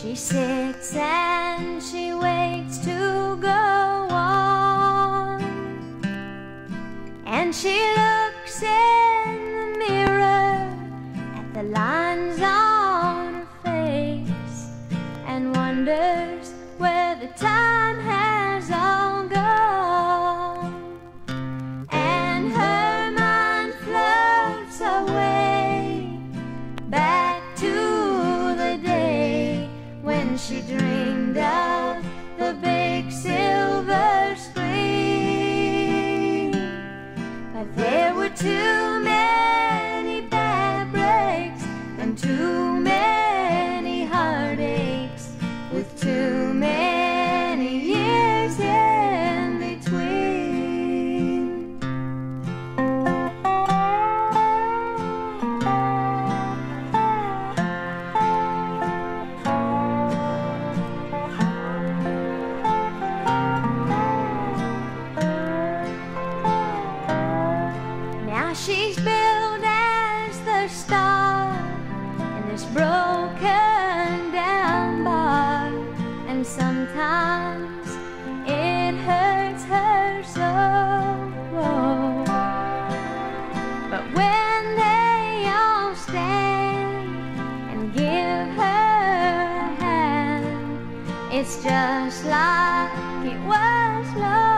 She sits and she waits to go on. And she looks in the mirror at the lines on her face and wonders where the time has she dreamed of sometimes it hurts her so. But when they all stand and give her a hand, it's just like it was long